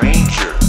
stranger.